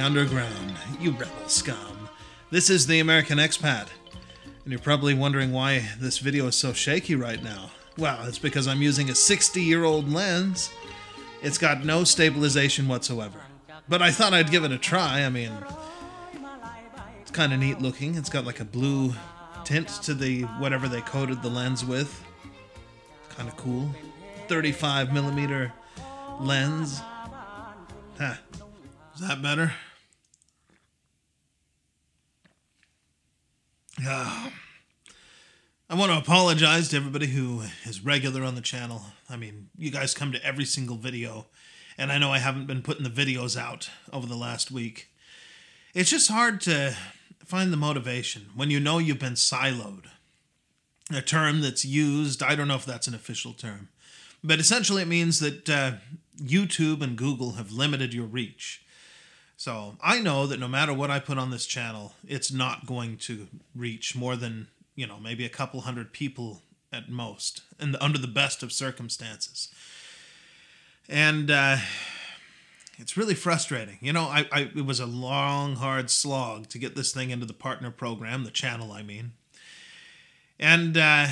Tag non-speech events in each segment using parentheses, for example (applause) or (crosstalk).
underground, you rebel scum. This is the American Expat. And you're probably wondering why this video is so shaky right now. Well, it's because I'm using a 60 year old lens. It's got no stabilization whatsoever. But I thought I'd give it a try. I mean, it's kind of neat looking. It's got like a blue tint to the whatever they coated the lens with. Kind of cool. 35 millimeter lens. Huh. Is that better? Ah. (sighs) I want to apologize to everybody who is regular on the channel. I mean, you guys come to every single video, and I know I haven't been putting the videos out over the last week. It's just hard to find the motivation when you know you've been siloed. A term that's used, I don't know if that's an official term, but essentially it means that uh, YouTube and Google have limited your reach. So I know that no matter what I put on this channel, it's not going to reach more than you know, maybe a couple hundred people at most, and under the best of circumstances. And uh, it's really frustrating. You know, I, I it was a long, hard slog to get this thing into the partner program, the channel, I mean. And uh,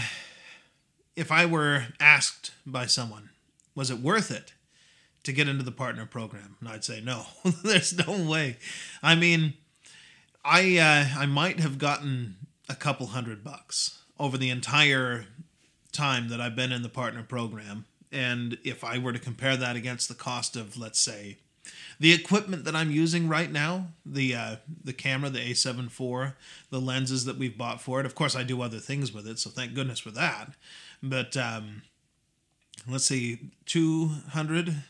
if I were asked by someone, was it worth it to get into the partner program? And I'd say no. (laughs) There's no way. I mean, I uh, I might have gotten a couple hundred bucks over the entire time that I've been in the partner program. And if I were to compare that against the cost of, let's say, the equipment that I'm using right now, the uh, the camera, the A7 IV, the lenses that we've bought for it. Of course, I do other things with it, so thank goodness for that. But um, let's see, two hundred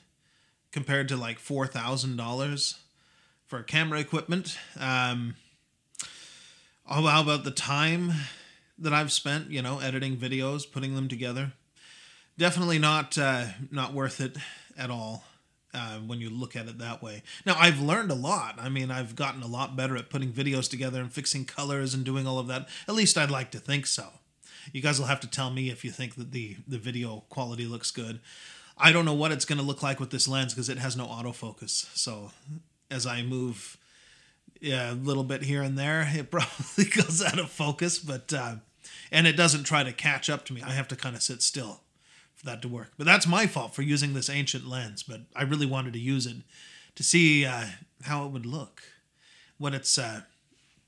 compared to like four thousand dollars for camera equipment. Um, Oh, how about the time that I've spent, you know, editing videos, putting them together? Definitely not uh, not worth it at all uh, when you look at it that way. Now, I've learned a lot. I mean, I've gotten a lot better at putting videos together and fixing colors and doing all of that. At least I'd like to think so. You guys will have to tell me if you think that the the video quality looks good. I don't know what it's going to look like with this lens because it has no autofocus. So as I move yeah, a little bit here and there. It (laughs) probably goes out of focus, but uh, and it doesn't try to catch up to me. I have to kind of sit still for that to work. But that's my fault for using this ancient lens. But I really wanted to use it to see uh, how it would look, what its uh,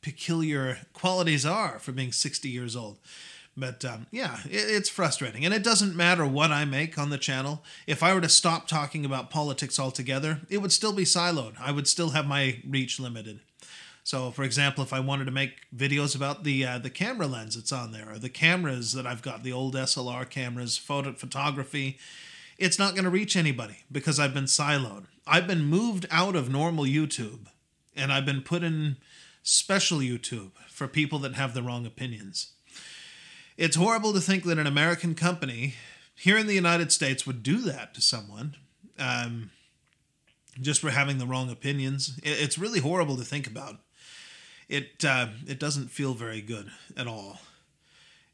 peculiar qualities are for being 60 years old. But um, yeah, it, it's frustrating. And it doesn't matter what I make on the channel. If I were to stop talking about politics altogether, it would still be siloed. I would still have my reach limited. So, for example, if I wanted to make videos about the uh, the camera lens that's on there, or the cameras that I've got, the old SLR cameras, photo photography, it's not going to reach anybody because I've been siloed. I've been moved out of normal YouTube, and I've been put in special YouTube for people that have the wrong opinions. It's horrible to think that an American company here in the United States would do that to someone. Um, just for having the wrong opinions. It's really horrible to think about it uh, it doesn't feel very good at all.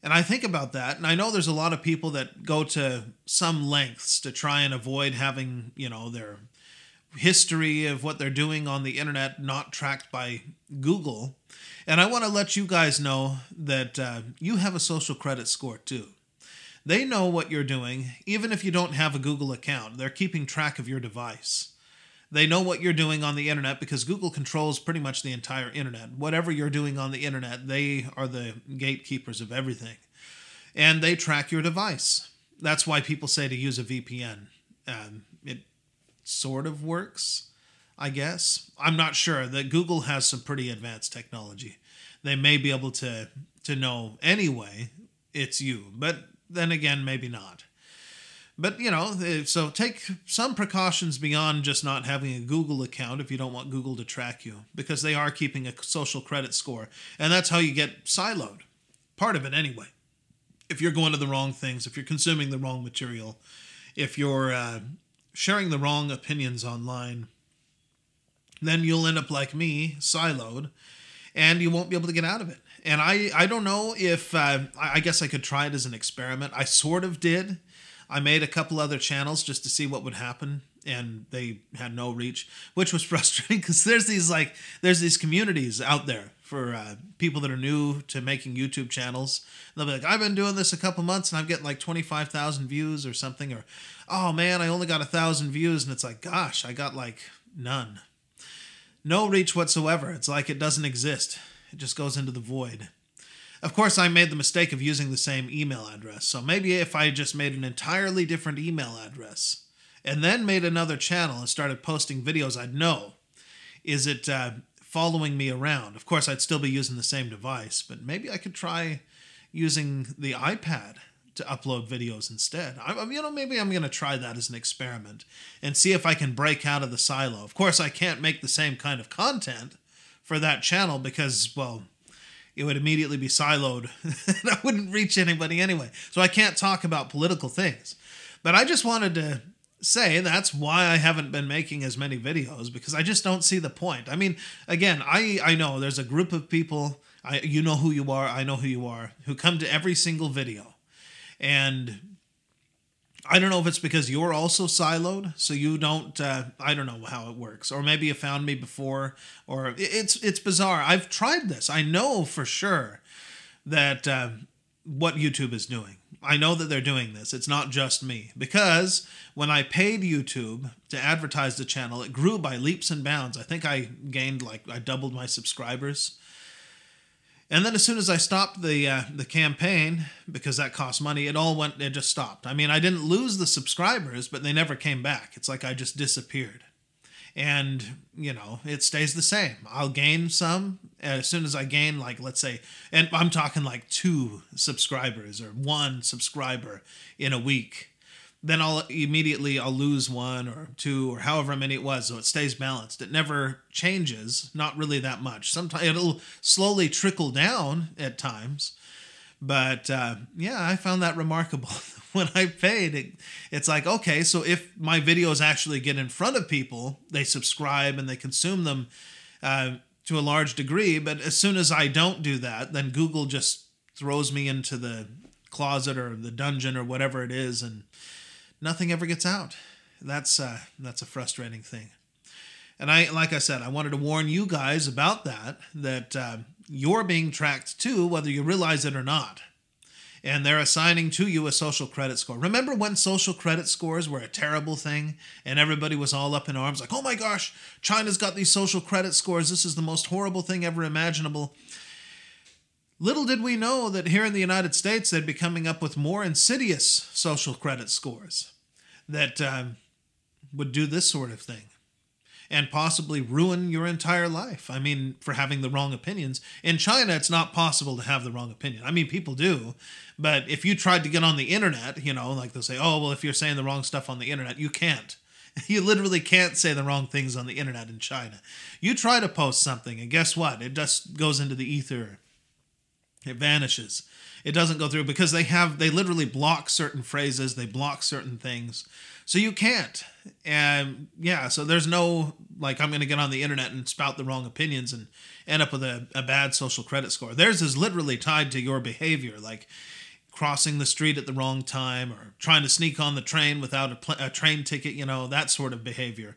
And I think about that, and I know there's a lot of people that go to some lengths to try and avoid having, you know, their history of what they're doing on the internet not tracked by Google. And I want to let you guys know that uh, you have a social credit score too. They know what you're doing, even if you don't have a Google account. They're keeping track of your device. They know what you're doing on the internet because Google controls pretty much the entire internet. Whatever you're doing on the internet, they are the gatekeepers of everything. And they track your device. That's why people say to use a VPN. Um, it sort of works, I guess. I'm not sure that Google has some pretty advanced technology. They may be able to to know anyway it's you, but then again, maybe not. But you know, so take some precautions beyond just not having a Google account if you don't want Google to track you, because they are keeping a social credit score, and that's how you get siloed. Part of it, anyway. If you're going to the wrong things, if you're consuming the wrong material, if you're uh, sharing the wrong opinions online, then you'll end up like me, siloed, and you won't be able to get out of it. And I, I don't know if uh, I guess I could try it as an experiment. I sort of did I made a couple other channels just to see what would happen. and they had no reach, which was (laughs) frustrating because there's these like there's these communities out there for uh, people that are new to making YouTube channels. They'll be like, I've been doing this a couple months and I'm getting like twenty five thousand views or something, or oh man, I only got a thousand views, and it's like, gosh, I got like none, no reach whatsoever. It's like it doesn't exist. It just goes into the void. Of course, I made the mistake of using the same email address. So maybe if I just made an entirely different email address and then made another channel and started posting videos, I'd know. Is it uh, following me around? Of course, I'd still be using the same device, but maybe I could try using the iPad to upload videos instead. I, you know, maybe I'm going to try that as an experiment and see if I can break out of the silo. Of course, I can't make the same kind of content for that channel because, well, it would immediately be siloed and (laughs) I wouldn't reach anybody anyway. So I can't talk about political things. But I just wanted to say that's why I haven't been making as many videos because I just don't see the point. I mean, again, I I know there's a group of people, I you know who you are, I know who you are, who come to every single video. And I don't know if it's because you're also siloed, so you don't. Uh, I don't know how it works, or maybe you found me before, or it's it's bizarre. I've tried this. I know for sure that uh, what YouTube is doing. I know that they're doing this. It's not just me because when I paid YouTube to advertise the channel, it grew by leaps and bounds. I think I gained like I doubled my subscribers and then as soon as I stopped the uh, the campaign because that cost money, it all went. It just stopped. I mean, I didn't lose the subscribers, but they never came back. It's like I just disappeared. And you know, it stays the same. I'll gain some as soon as I gain, like let's say, and I'm talking like two subscribers or one subscriber in a week then I'll immediately I'll lose one or two or however many it was, so it stays balanced. It never changes, not really that much. Sometimes it'll slowly trickle down at times, but uh, yeah, I found that remarkable. (laughs) when I paid, it, it's like okay, so if my videos actually get in front of people, they subscribe and they consume them uh, to a large degree. But as soon as I don't do that, then Google just throws me into the closet or the dungeon or whatever it is and nothing ever gets out. That's uh, that's a frustrating thing. And I, like I said, I wanted to warn you guys about that. That uh, you're being tracked too, whether you realize it or not. And they're assigning to you a social credit score. Remember when social credit scores were a terrible thing and everybody was all up in arms, like, oh my gosh, China's got these social credit scores. This is the most horrible thing ever imaginable. Little did we know that here in the United States, they'd be coming up with more insidious social credit scores that um, would do this sort of thing and possibly ruin your entire life. I mean, for having the wrong opinions. In China, it's not possible to have the wrong opinion. I mean, people do, but if you tried to get on the internet, you know, like they'll say, oh, well, if you're saying the wrong stuff on the internet, you can't. (laughs) You literally can't say the wrong things on the internet in China. You try to post something, and guess what? It just goes into the ether, it vanishes it doesn't go through because they have they literally block certain phrases, they block certain things. So you can't. And yeah, so there's no like I'm to get on the internet and spout the wrong opinions and end up with a, a bad social credit score. Theirs is literally tied to your behavior, like crossing the street at the wrong time or trying to sneak on the train without a, pl- a train ticket, you know, that sort of behavior.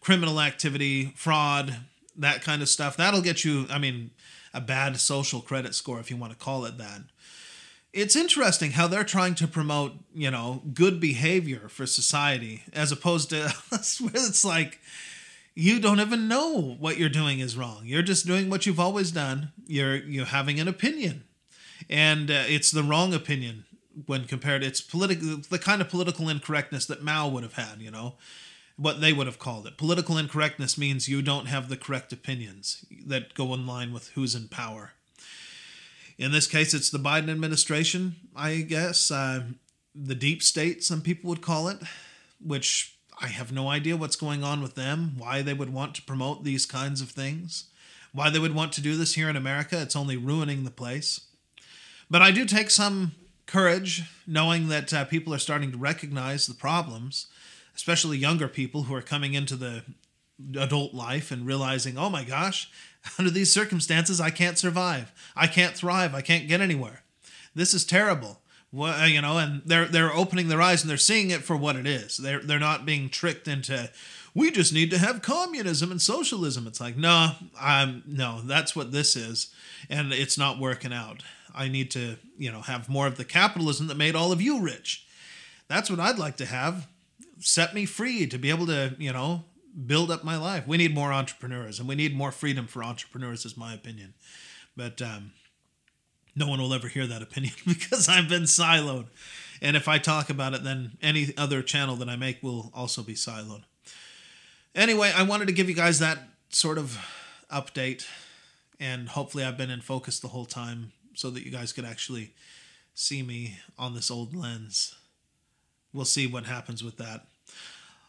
Criminal activity, fraud, that kind of stuff. That'll get you, I mean, a bad social credit score if you want to call it that it's interesting how they're trying to promote, you know, good behavior for society as opposed to (laughs) where it's like you don't even know what you're doing is wrong. You're just doing what you've always done. You're you're having an opinion, and uh, it's the wrong opinion when compared. It's political, the kind of political incorrectness that Mao would have had. You know, what they would have called it. Political incorrectness means you don't have the correct opinions that go in line with who's in power. In this case, it's the Biden administration, I guess. Uh, the deep state, some people would call it, which I have no idea what's going on with them, why they would want to promote these kinds of things, why they would want to do this here in America. It's only ruining the place. But I do take some courage knowing that uh, people are starting to recognize the problems, especially younger people who are coming into the adult life and realizing, oh my gosh, (laughs) under these circumstances, I can't survive. I can't thrive. I can't get anywhere. This is terrible. Well, uh, you know, and they're they're opening their eyes and they're seeing it for what it is. They're they're not being tricked into we just need to have communism and socialism. It's like, no, I'm no, that's what this is, and it's not working out. I need to, you know, have more of the capitalism that made all of you rich. That's what I'd like to have. Set me free to be able to, you know, build up my life. We need more entrepreneurs and we need more freedom for entrepreneurs, is my opinion. But um, no one will ever hear that opinion (laughs) because I've been siloed. And if I talk about it, then any other channel that I make will also be siloed. Anyway, I wanted to give you guys that sort of update. And hopefully, I've been in focus the whole time so that you guys could actually see me on this old lens. We'll see what happens with that.